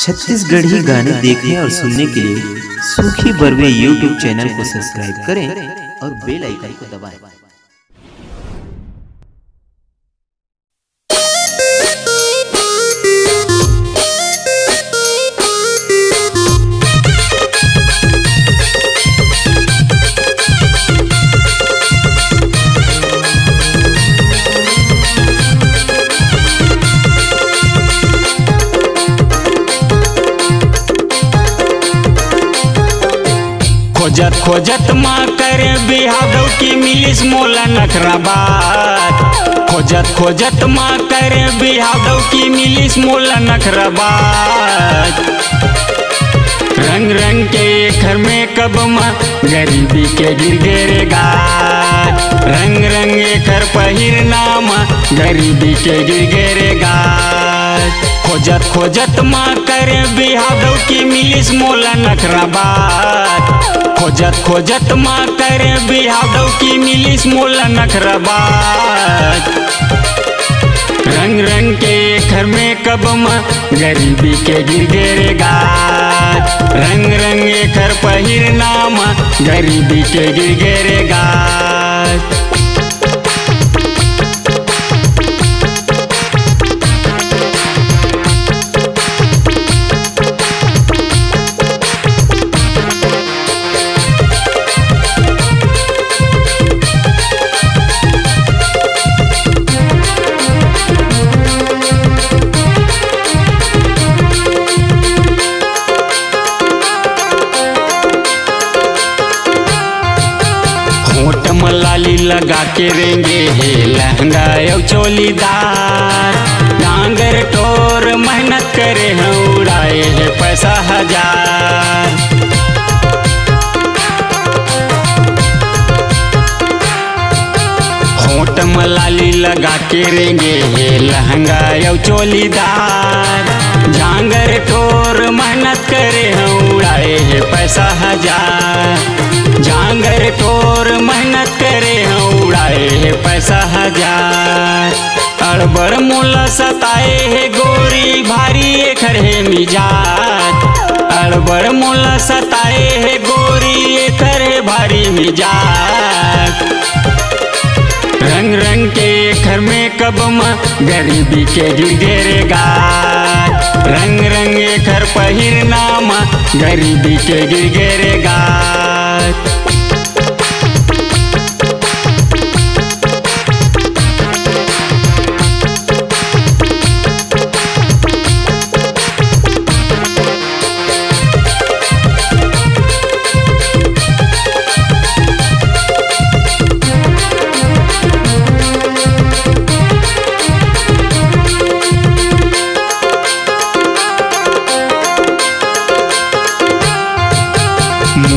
छत्तीसगढ़ी गाने देखने और सुनने के लिए सुखी बरवे यूट्यूब चैनल को सब्सक्राइब करें और बेल आइकन को दबाएँ। खोजत खोजत माँ करे बिहादव की मिलिस मोला नखराबाद खोजत खोजत माँ करे बिहादव की मिलिस मोला नखराबाद रंग रंग के घर में कब माँ गरीबी के गिर गिरेगा रंग रंग घर पहिर नामा गरीबी के गिर गिरेगा खोजत खोजत माँ करे बिहादव की मिलिस मोला नखराबाद खोजत खोजत माँ करे बिहादव की मिलिस मोला नखराबाद रंग रंग के घर में कब माँ गरीबी के गिर गिरेगा रंग रंग घर पहिर नामा गरीबी के गिर गिरेगा मलाली लगा के रेंगे हे लहंगा और चोलीदार डांगर टोर मेहनत करे हैं, उड़ाए है पैसा हज़ार। होट मलाली लगा के रेंगे हे लहंगा और चोलीदार झांगर टोर मेहनत करे हैं, उड़ाए है पैसा हज़ार। झांगर टोर हज़ार अड़बड़ मोला सताए है गोरी, भारी एकर है मिजाज। अड़बड़ मोला सताए है गोरी एकर है भारी मिजाज। रंग रंग के घर में कब माँ गरीबी के गिर गिरेगा रंग रंग घर पहिर नामा गरीबी के गिर गिरेगा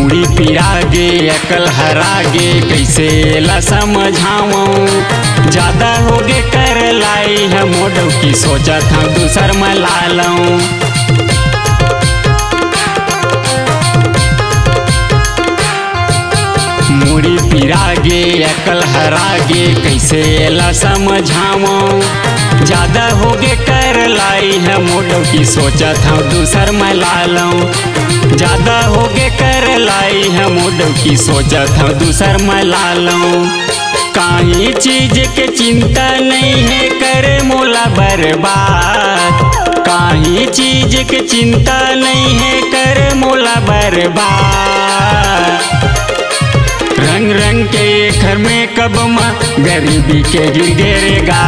मुड़ी पिरागे, अकल हरा गे कैसे ला समझाऊं? ज़्यादा होगे कर लाई है मोडो की सोचा था दूसर में ला लूँ मुड़ी पिरागे, अकल हरागे कैसे ला समझाऊं ज़्यादा होगे कर लाई है मोडो की सोचा था दूसर में ला लूँ। ज़्यादा होगे कर लाई है मोडो की सोचा था दूसर में ला लूँ। काहीं चीज़ के चिंता नहीं है, करे मोला बर्बाद। काहीं चीज़ के चिंता नहीं है, करे मोला बर्बाद। रंग रंग के घर में कब माँ गरीबी के गिर गिरेगा?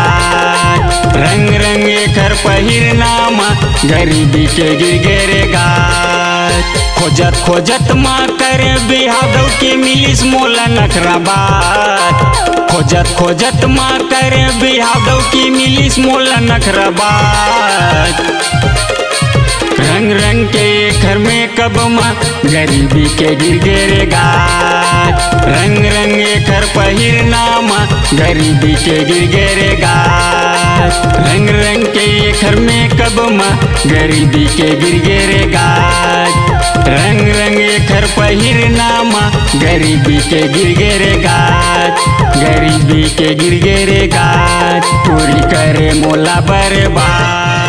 रंग रंग घर पहिर नामा गरीबी के गिर गिरेगा। खोजत खोजत माँ करे बिहादव की मिलिस मोला नखराबाद खोजत खोजत माँ करे बिहादव की मिलिस मोला नखराबाद रंग रंग के घर में कब माँ गरीबी के गिर गिरेगा रंग रंग घर पहिर नामा गरीबी के गिर गिरेगा रंग रंग के घर में कब माँ गरीबी के गिर गिरेगा रंग रंग घर पहिर नामा गरीबी के गिर गिरेगा गरीबी के गिर गिरेगा पूरी करे मोला बर्बाद।